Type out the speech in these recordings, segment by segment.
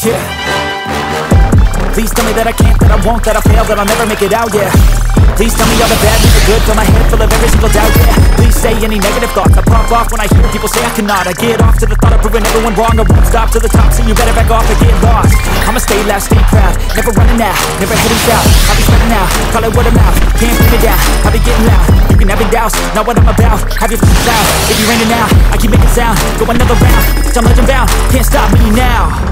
Yeah. Please tell me that I can't, that I won't, that I fail, that I'll never make it out, yeah. Please tell me all the bad, leave the good, fill my head full of every single doubt, yeah. Please say any negative thoughts, I pop off when I hear people say I cannot. I get off to the thought of proving everyone wrong, I won't stop to the top, so you better back off and get lost. I'ma stay loud, stay proud, never running out, never heading south. I'll be spreading out, call it word of mouth, can't bring it down I'll be getting loud, you can have doubts, not what I'm about Have your f***ing loud, if you're raining now, I keep making sound Go another round, I'm legend bound, can't stop me now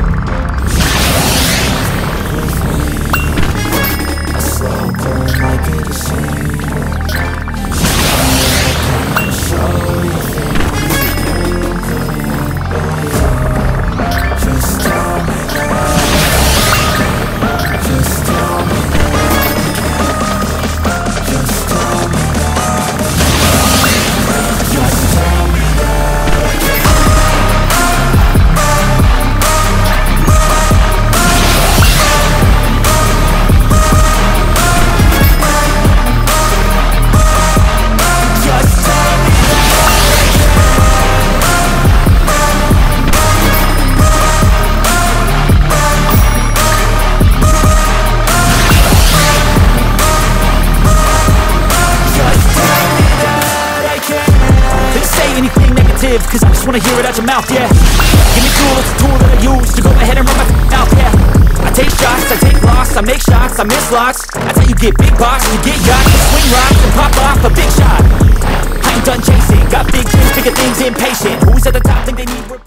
wanna hear it out your mouth, yeah. Give me fuel, it's a tool that I use To go ahead and run my mouth, yeah. I take shots, I take loss, I make shots, I miss lots. That's how you get big box, you get yachts You swing rocks and pop off a big shot. I ain't done chasing, got big dreams, bigger things, impatient. Who's at the top think they need